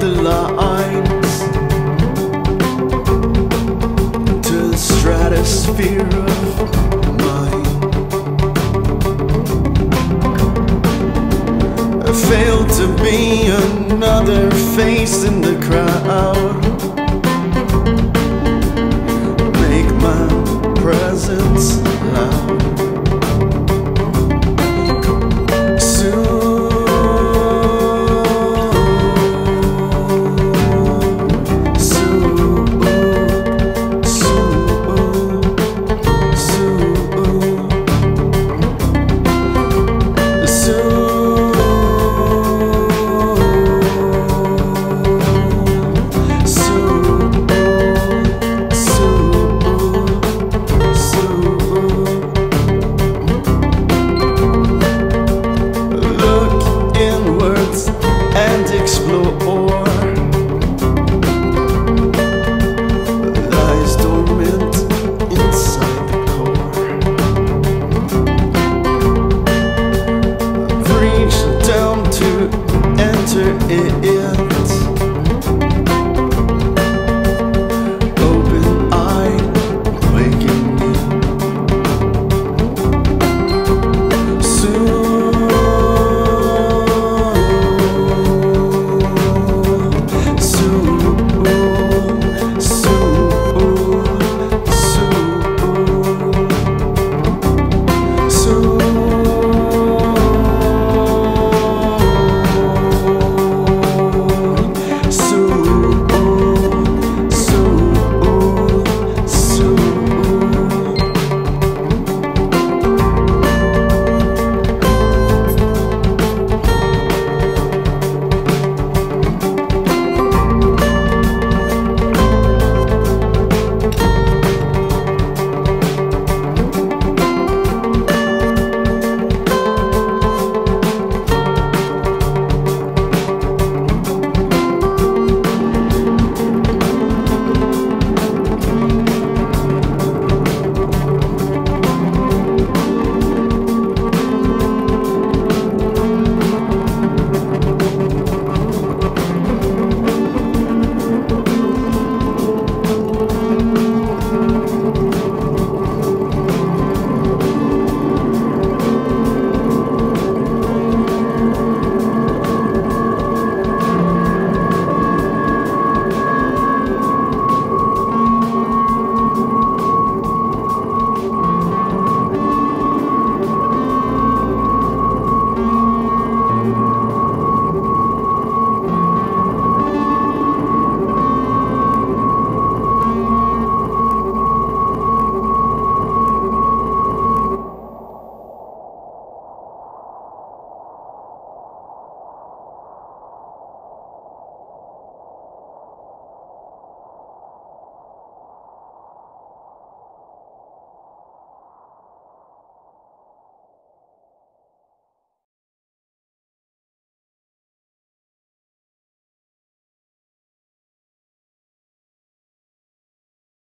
the lines to the stratosphere of mine. I failed to be another face in the crowd. out.